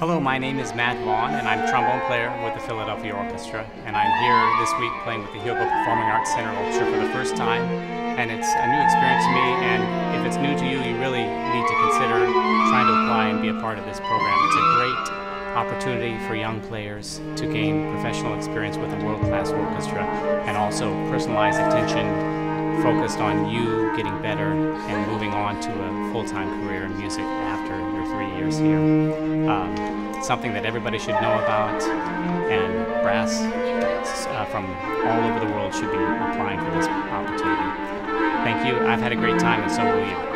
Hello, my name is Matt Vaughn, and I'm trombone player with the Philadelphia Orchestra. And I'm here this week playing with the Hyogo Performing Arts Center Orchestra for the first time. And it's a new experience to me, and if it's new to you, you really need to consider trying to apply and be a part of this program. It's a great opportunity for young players to gain professional experience with a world-class orchestra and also personalized attention focused on you getting better and moving on to a full-time career in music after your three years here. Um, something that everybody should know about, and brass uh, from all over the world should be applying for this opportunity. Thank you. I've had a great time, and so will you.